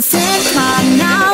Take my now.